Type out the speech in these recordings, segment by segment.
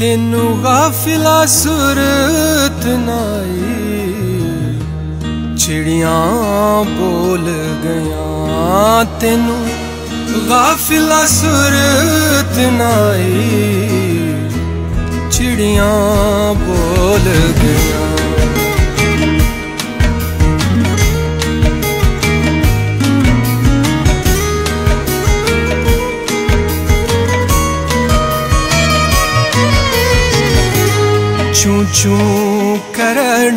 ਤੈਨੂੰ ਗਾਫਿਲਾ ਸੁਰਤ ਨਾਈ। ਚਿੜੀਆਂ ਬੋਲ ਗਈਆਂ ਤੈਨੂੰ ਗਾਫਿਲਾ ਸੁਰਤ ਨਾਈ। ਚਿੜੀਆਂ ਬੋਲ ਗਿਆ ਚੂ ਕਰਨ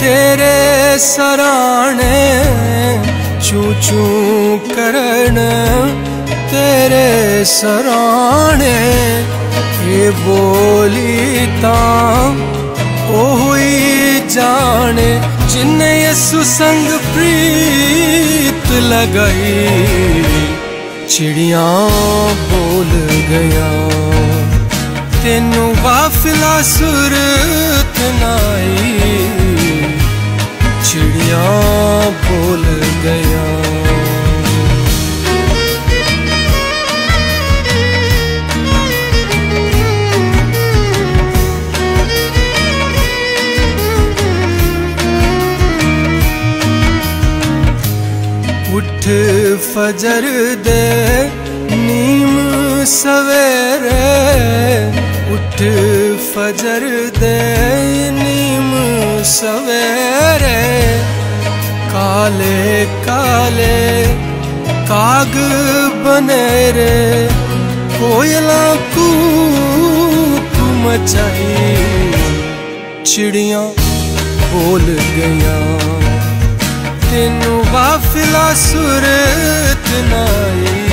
ਤੇਰੇ ਸਰਾਣੇ ਚੂ ਚੂ ਕਰਨ ਤੇਰੇ ਸਰਾਣੇ ਇਹ ਬੋਲੀ ਤਾਂ ਉਹ ਹੀ ਜਾਣੇ ਜਿਨੇ ਯਸੂ ਸੰਗ ਪ੍ਰੀਤ ਲਗਾਈ ਚਿੜੀਆਂ ਬੋਲ ਗਿਆ ਤੈਨੂੰ ਵਾਫਿਲਾ ਸੁਰਤ ਨਾਈ। ਚਿੜੀਆਂ ਬੋਲ ਗਿਆ ਉੱਠ ਫਜਰ ਦੇ ਨੀਮ ਸਵੇਰੇ ਉੱਠ ਫਜਰ ਦੇ ਨੀਮ ਸਵੇਰੇ ਕਾਲੇ ਕਾਲੇ ਕਾਗ ਬਨੇਰੇ ਕੋਇਲਾ ਕੂ ਮਚਾਈ ਚਿੜੀਆਂ ਬੋਲ ਗਈਆਂ ਤੈਨੂੰ ਵਾਫਿਲਾ ਸੁਰਤ ਨਾਈ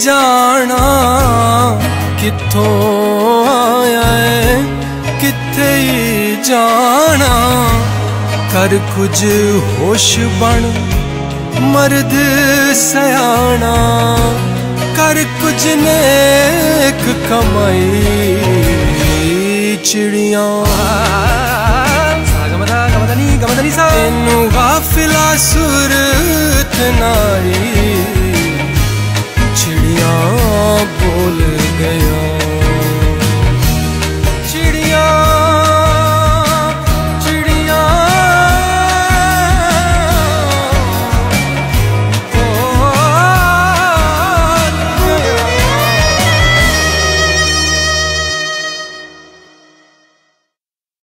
ਜਾਣਾ? ਕਿੱਥੋਂ ਆਇਆ ਏ? ਕਿੱਥੇ ਜਾਣਾ? ਕਰ ਕੁਝ ਹੋਸ਼ ਬਣ ਮਰਦ ਸਿਆਣਾ। ਕਰ ਕੁਝ ਨੇਕ ਕਮਾਈ ਚਿੜੀਆਂ। ਗਮਦਾ ਗਮਦਾ ਨੀ ਗਮਦਾ ਨੀ ਸਾ ਤੈਨੂੰ ਗਾਫਿਲਾ ਸੁਰਤ ਨਾਈ